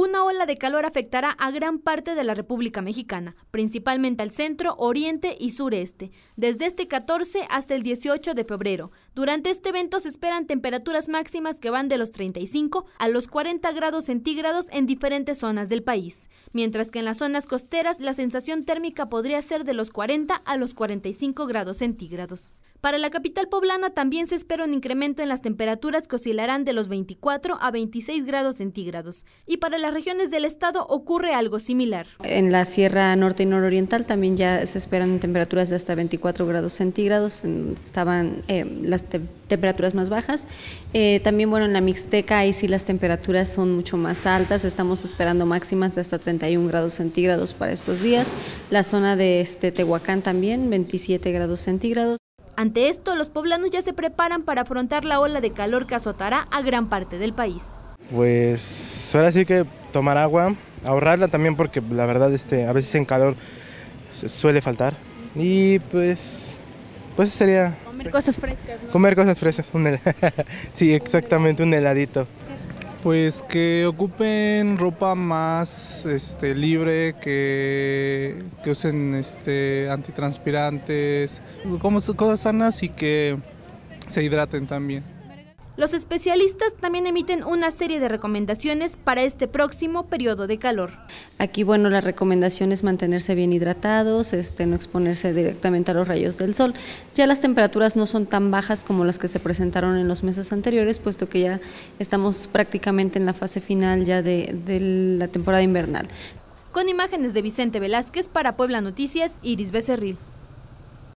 Una ola de calor afectará a gran parte de la República Mexicana, principalmente al centro, oriente y sureste, desde este 14 hasta el 18 de febrero. Durante este evento se esperan temperaturas máximas que van de los 35 a los 40 grados centígrados en diferentes zonas del país, mientras que en las zonas costeras la sensación térmica podría ser de los 40 a los 45 grados centígrados. Para la capital poblana también se espera un incremento en las temperaturas que oscilarán de los 24 a 26 grados centígrados. Y para las regiones del estado ocurre algo similar. En la Sierra Norte y Nororiental también ya se esperan temperaturas de hasta 24 grados centígrados. Estaban eh, las temperaturas más bajas. Eh, también, bueno, en la Mixteca ahí sí las temperaturas son mucho más altas. Estamos esperando máximas de hasta 31 grados centígrados para estos días. La zona de este Tehuacán también, 27 grados centígrados. Ante esto, los poblanos ya se preparan para afrontar la ola de calor que azotará a gran parte del país. Pues ahora sí que tomar agua, ahorrarla también porque la verdad este, a veces en calor suele faltar. Y pues, pues sería... Comer cosas frescas. Comer cosas frescas, sí, exactamente, un heladito. Pues que ocupen ropa más este, libre, que, que usen este, antitranspirantes, como cosas sanas y que se hidraten también. Los especialistas también emiten una serie de recomendaciones para este próximo periodo de calor. Aquí, bueno, la recomendación es mantenerse bien hidratados, este, no exponerse directamente a los rayos del sol. Ya las temperaturas no son tan bajas como las que se presentaron en los meses anteriores, puesto que ya estamos prácticamente en la fase final ya de, de la temporada invernal. Con imágenes de Vicente Velázquez para Puebla Noticias, Iris Becerril.